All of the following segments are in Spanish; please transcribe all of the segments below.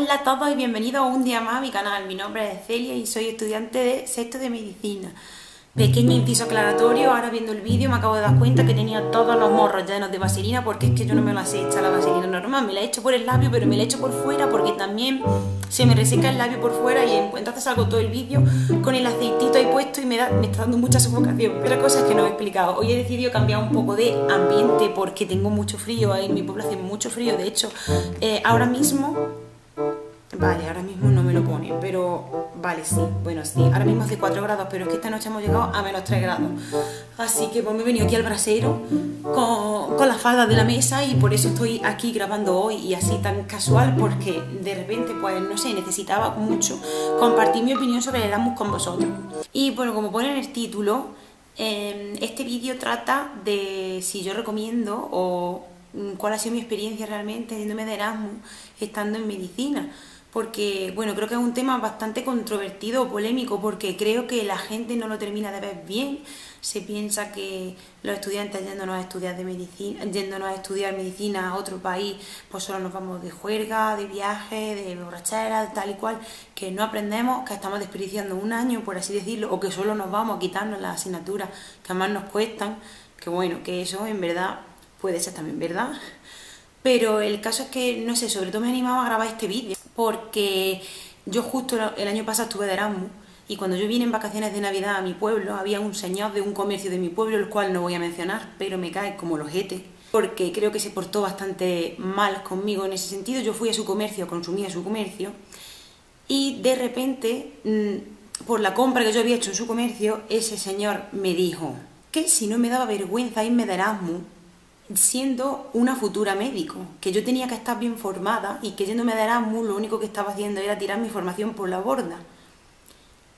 Hola a todos y bienvenidos un día más a mi canal. Mi nombre es Celia y soy estudiante de sexto de medicina. Pequeño inciso aclaratorio, ahora viendo el vídeo me acabo de dar cuenta que tenía todos los morros llenos de vaselina porque es que yo no me las he hecho la vaselina normal, me la he hecho por el labio pero me la he hecho por fuera porque también se me reseca el labio por fuera y entonces salgo todo el vídeo con el aceitito ahí puesto y me, da, me está dando mucha sofocación. Pero cosas que no he explicado. Hoy he decidido cambiar un poco de ambiente porque tengo mucho frío, en mi pueblo hace mucho frío, de hecho eh, ahora mismo Vale, ahora mismo no me lo pone, pero vale, sí, bueno, sí, ahora mismo hace 4 grados, pero es que esta noche hemos llegado a menos 3 grados. Así que pues me he venido aquí al brasero con, con las faldas de la mesa y por eso estoy aquí grabando hoy y así tan casual, porque de repente, pues no sé, necesitaba mucho compartir mi opinión sobre el Erasmus con vosotros. Y bueno, como pone en el título, em, este vídeo trata de si yo recomiendo o mm, cuál ha sido mi experiencia realmente yéndome de Erasmus estando en medicina porque bueno, creo que es un tema bastante controvertido o polémico porque creo que la gente no lo termina de ver bien. Se piensa que los estudiantes yéndonos a estudiar de medicina, yéndonos a estudiar medicina a otro país, pues solo nos vamos de juerga, de viaje, de borrachera, tal y cual, que no aprendemos, que estamos desperdiciando un año, por así decirlo, o que solo nos vamos a quitarnos las asignaturas que más nos cuestan, que bueno, que eso en verdad puede ser también verdad. Pero el caso es que, no sé, sobre todo me he animado a grabar este vídeo porque yo justo el año pasado estuve de Erasmus y cuando yo vine en vacaciones de Navidad a mi pueblo había un señor de un comercio de mi pueblo, el cual no voy a mencionar, pero me cae como los porque creo que se portó bastante mal conmigo en ese sentido. Yo fui a su comercio, consumí a su comercio y de repente, mm, por la compra que yo había hecho en su comercio, ese señor me dijo que si no me daba vergüenza irme de Erasmus siendo una futura médico, que yo tenía que estar bien formada y que yéndome de Erasmus lo único que estaba haciendo era tirar mi formación por la borda.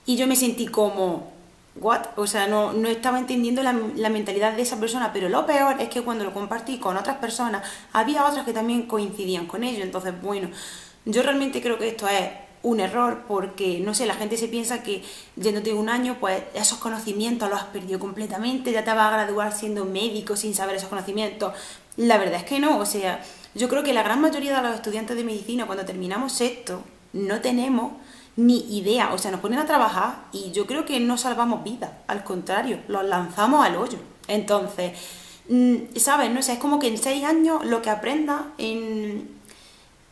Y yo me sentí como, ¿what? O sea, no, no estaba entendiendo la, la, mentalidad de esa persona, pero lo peor es que cuando lo compartí con otras personas, había otras que también coincidían con ello. Entonces, bueno, yo realmente creo que esto es un error porque, no sé, la gente se piensa que yéndote un año, pues esos conocimientos los has perdido completamente, ya te vas a graduar siendo médico sin saber esos conocimientos. La verdad es que no, o sea, yo creo que la gran mayoría de los estudiantes de medicina cuando terminamos esto no tenemos ni idea, o sea, nos ponen a trabajar y yo creo que no salvamos vidas, al contrario, los lanzamos al hoyo. Entonces, mm, ¿sabes? No sé, es como que en seis años lo que aprendas en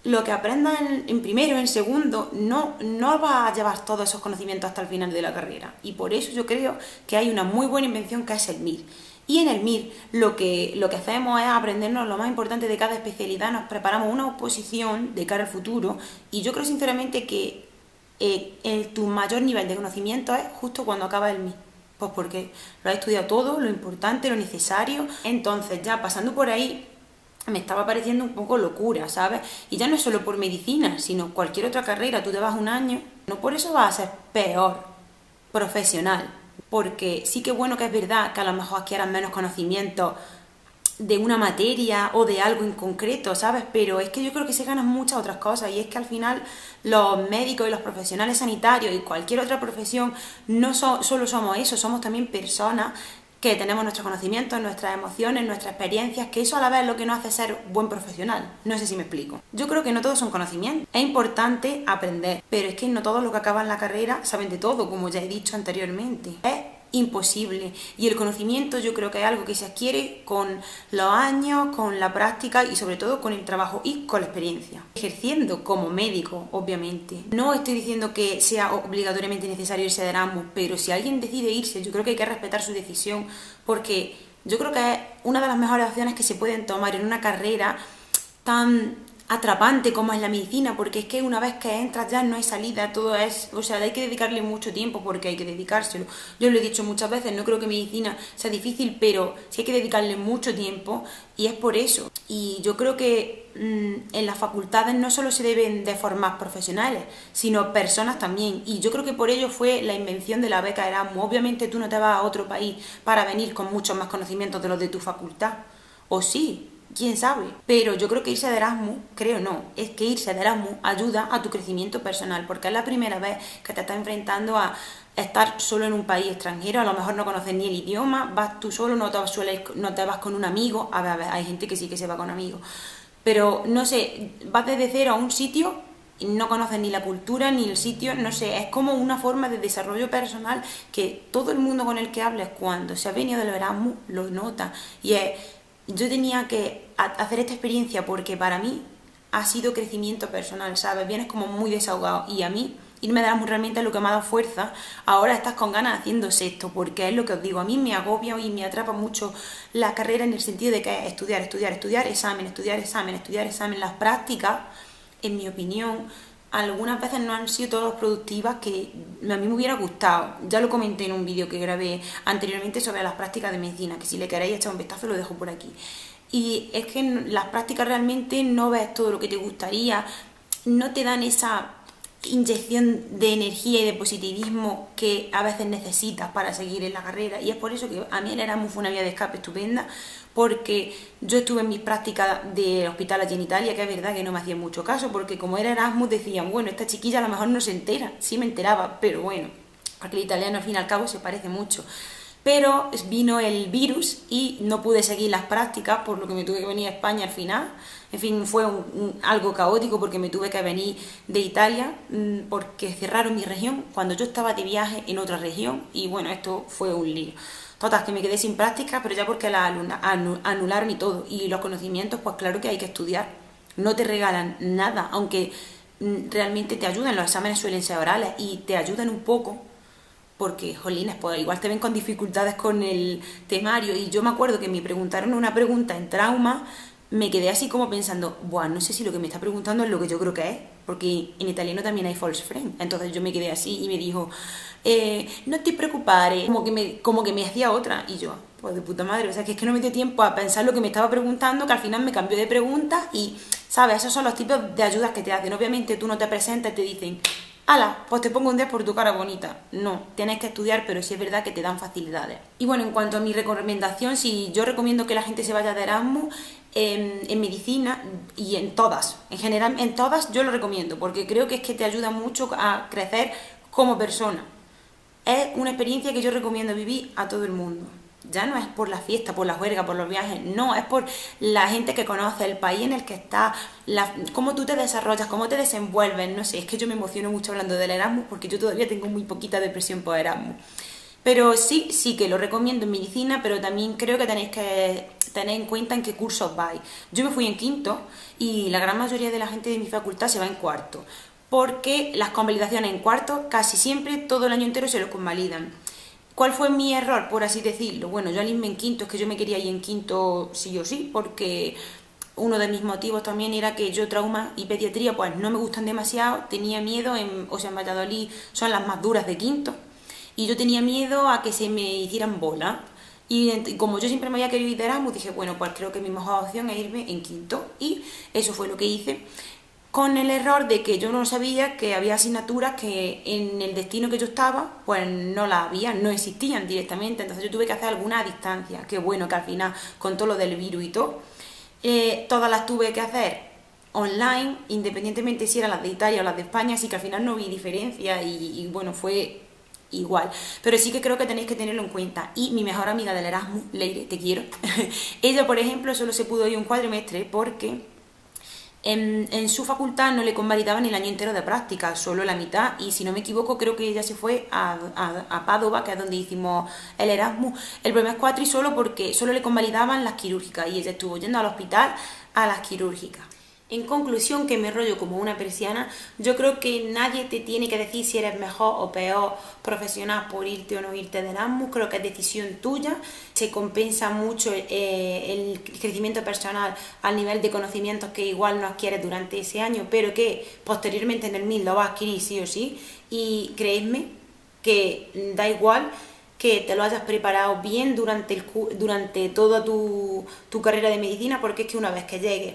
lo que aprendas en, primero, en segundo, no, no a llevar todos esos conocimientos hasta el final de la carrera. Y por eso yo creo que hay una muy buena invención que es el MIR. Y en el MIR lo que, lo que hacemos es aprendernos lo más importante de cada especialidad, nos preparamos una oposición de cara al futuro y yo creo sinceramente que eh, tu mayor nivel de conocimiento es justo cuando acaba el MIR. Pues porque lo has estudiado todo, lo importante, lo necesario. Entonces ya pasando por ahí, me estaba pareciendo un poco locura, ¿sabes? Y ya no es solo por medicina, sino cualquier otra carrera, tú te vas un año, no por eso vas a ser peor profesional, porque sí que bueno que es verdad que a lo mejor adquieras menos conocimiento de una materia o de algo en concreto, ¿sabes? Pero es que yo creo que se ganan muchas otras cosas y es que al final los médicos y los profesionales sanitarios y cualquier otra profesión no solo somos eso, somos también personas que tenemos nuestros conocimientos, nuestras emociones, nuestras experiencias, que eso a la vez es lo que nos hace ser buen profesional. No sé si me explico. Yo creo que no todos son conocimientos. Es importante aprender, pero es que no todos los que acaban la carrera saben de todo, como ya he dicho anteriormente. Imposible. Y el conocimiento yo creo que es algo que se adquiere con los años, con la práctica y sobre todo con el trabajo y con la experiencia. Ejerciendo como médico, obviamente. No estoy diciendo que sea obligatoriamente necesario irse de Erasmus, pero si alguien decide irse, yo creo que hay que respetar su decisión porque yo creo que es una de las mejores opciones que se pueden tomar en una carrera tan atrapante como es la medicina, porque es que una vez que entras ya no hay salida, todo es, o sea, hay que dedicarle mucho tiempo porque hay que dedicárselo. Yo lo he dicho muchas veces, no creo que medicina sea difícil, pero sí hay que dedicarle mucho tiempo y es por eso. Y yo creo que mm, en las facultades no solo se deben de formar profesionales, sino personas también. Y yo creo que por ello fue la invención de la beca Erasmus. Obviamente tú no te vas a otro país para venir con muchos más conocimientos de los de tu facultad. O sí, quién sabe. Pero yo creo que irse de Erasmus, creo no, es que irse de Erasmus ayuda a tu crecimiento personal, porque es la primera vez que te estás enfrentando a estar solo en un país extranjero, a lo mejor no conoces ni el idioma, vas tú solo, no te, no vas con un amigo, a ver, a ver, hay gente que sí que se va con amigos, pero no sé, vas desde cero a un sitio no conocen ni la cultura ni el sitio, no sé, es como una forma de desarrollo personal que todo el mundo con el que hables cuando se ha venido del Erasmus lo nota. Y es, yo tenía que hacer esta experiencia porque para mí ha sido crecimiento personal, ¿sabes? Vienes como muy desahogado y a mí irme de Erasmus realmente es lo que me ha dado fuerza. Ahora estás con ganas haciendo esto, porque es lo que os digo, a mí me agobia y me atrapa mucho la carrera en el sentido de que es estudiar, estudiar, estudiar, examen, estudiar, examen, estudiar, examen. Las prácticas en mi opinión, algunas veces no han sido todas productivas que a mí me hubiera gustado. Ya lo comenté en un vídeo que grabé anteriormente sobre las prácticas de medicina, que si le queréis echar un vistazo lo dejo por aquí. Y es que las prácticas realmente no ves todo lo que te gustaría, no te dan esa inyección de energía y de positivismo que a veces necesitas para seguir en la carrera. Y es por eso que a mí el Erasmus fue una vía de escape estupenda porque yo estuve en mis prácticas de hospital allí en Italia que es verdad que no me hacía mucho caso porque como era Erasmus decían bueno esta chiquilla a lo mejor no se entera sí me enteraba pero bueno porque el italiano al fin y al cabo se parece mucho pero vino el virus y no pude seguir las prácticas por lo que me tuve que venir a España al final en fin, fue algo caótico porque me tuve que venir de Italia mm, porque cerraron mi región cuando yo estaba de viaje en otra región y bueno, esto fue un lío. Total, que me quedé sin práctica, pero ya porque la anularon y todo. Y los conocimientos, pues claro que hay que estudiar. No te regalan nada, aunque mm, realmente te ayudan. Los exámenes suelen ser orales y te ayudan un poco porque, jolines, pues igual te ven con dificultades con el temario. Y yo me acuerdo que me preguntaron una pregunta en trauma me quedé así como pensando, Buah, no sé si lo que me está preguntando es lo que yo creo que es, porque en italiano también hay false friend. Entonces yo me quedé así y me dijo, eh, no te preocupes, como que, me, como que me hacía otra. Y yo, pues de puta madre, o sea, que es que no me dio tiempo a pensar lo que me estaba preguntando, que al final me cambió de pregunta y, ¿sabes? Esos son los tipos de ayudas que te hacen. Obviamente tú no te presentas y te dicen, ala, pues te pongo un 10 por tu cara bonita. No, tienes que estudiar, pero sí es verdad que te dan facilidades. Y bueno, en cuanto a mi recomendación, si yo recomiendo que la gente se vaya de Erasmus, en, medicina y en todas, en general en todas yo lo recomiendo porque creo que es que te ayuda mucho a crecer como persona. Es una experiencia que yo recomiendo vivir a todo el mundo. Ya no es por la fiesta, por la juerga, por los viajes, no, es por la gente que conoce, el país en el que está, la, cómo tú te desarrollas, cómo te desenvuelves, no sé, es que yo me emociono mucho hablando del Erasmus porque yo todavía tengo muy poquita depresión por Erasmus. Pero sí, sí que lo recomiendo en medicina, pero también creo que tenéis que tener en cuenta en qué cursos vais. Yo me fui en quinto y la gran mayoría de la gente de mi facultad se va en cuarto, porque las convalidaciones en cuarto casi siempre todo el año entero se los convalidan. ¿Cuál fue mi error, por así decirlo? Bueno, yo al irme en quinto es que yo me quería ir en quinto sí o sí, porque uno de mis motivos también era que yo trauma y pediatría pues no me gustan demasiado, tenía miedo, en, o sea, en Valladolid son las más duras de quinto, y yo tenía miedo a que se me hicieran bola. Y, como yo siempre me había querido ir de Erasmus, dije, bueno, pues creo que mi mejor opción es irme en quinto. Y eso fue lo que hice, con el error de que yo no sabía que había asignaturas que en el destino que yo estaba, pues no las había, no existían directamente. Entonces yo tuve que hacer alguna distancia. Qué bueno que al final, con todo lo del virus y todo, eh, todas las tuve que hacer online, independientemente si eran las de Italia o las de España, así que al final no vi diferencia y bueno, fue igual. Pero sí que creo que tenéis que tenerlo en cuenta. Y mi mejor amiga del Erasmus, Leire, te quiero, ella, por ejemplo, solo se pudo ir un cuatrimestre porque en, su facultad no le convalidaban el año entero de práctica, solo la mitad. Y si no me equivoco, creo que ella se fue a, a, Padova, que es donde hicimos el Erasmus, el primer cuatri solo porque solo le convalidaban las quirúrgicas y ella estuvo yendo al hospital a las quirúrgicas. En conclusión, que me rollo como una persiana, yo creo que nadie te tiene que decir si eres mejor o peor profesional por irte o no irte de Erasmus, creo que es decisión tuya, se compensa mucho eh, el crecimiento personal al nivel de conocimientos que igual no adquieres durante ese año, pero que posteriormente en el MIL lo vas a adquirir sí o sí, y creedme que da igual que te lo hayas preparado bien durante, el, durante toda tu, tu carrera de medicina, porque es que una vez que llegues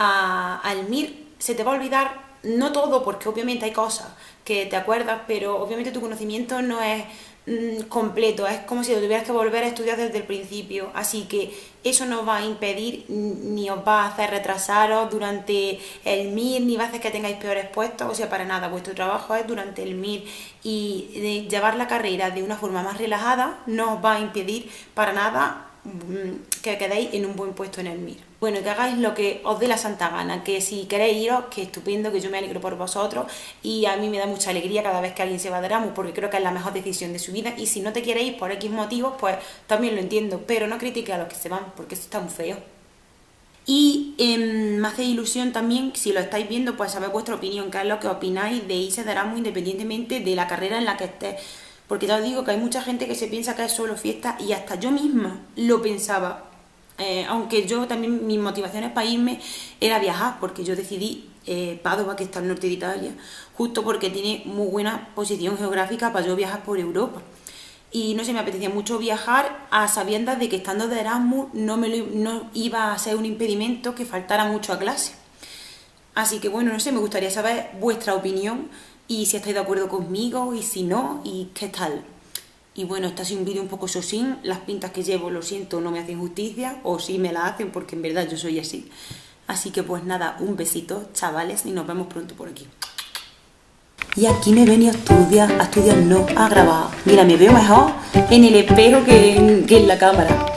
al MIR, se te va a olvidar, no todo, porque obviamente hay cosas que te acuerdas, pero obviamente tu conocimiento no es mm, completo, es como si tuvieras que volver a estudiar desde el principio, así que eso no va a impedir ni os va a hacer retrasaros durante el MIR, ni va a hacer que tengáis peores puestos, o sea, para nada, vuestro trabajo es durante el MIR. Y llevar la carrera de una forma más relajada no os va a impedir para nada mm, que quedéis en un buen puesto en el MIR. Bueno, que hagáis lo que os dé la santa gana, que si queréis iros, que estupendo, que yo me alegro por vosotros y a mí me da mucha alegría cada vez que alguien se va de Erasmus porque creo que es la mejor decisión de su vida y si no te queréis por X motivos, pues también lo entiendo, pero no critique a los que se van porque eso está muy feo. Y em, me hace ilusión también, si lo estáis viendo, pues saber vuestra opinión, qué es lo que opináis de irse de Erasmus independientemente de la carrera en la que estés. Porque ya os digo que hay mucha gente que se piensa que es solo fiesta y hasta yo misma lo pensaba eh, aunque yo también mis motivaciones para irme era viajar, porque yo decidí eh, Padova, que está al norte de Italia, justo porque tiene muy buena posición geográfica para yo viajar por Europa. Y no sé, me apetecía mucho viajar a sabiendas de que estando de Erasmus no, me no iba a ser un impedimento que faltara mucho a clase. Así que bueno, no sé, me gustaría saber vuestra opinión y si estáis de acuerdo conmigo y si no, y qué tal. Y bueno, este ha un vídeo un poco sosín. Las pintas que llevo, lo siento, no me hacen justicia. O sí me la hacen porque en verdad yo soy así. Así que pues nada, un besito, chavales, y nos vemos pronto por aquí. Y aquí me he venido a estudiar, a estudiar no, a grabar. Mira, me veo mejor en el espejo que que en la cámara.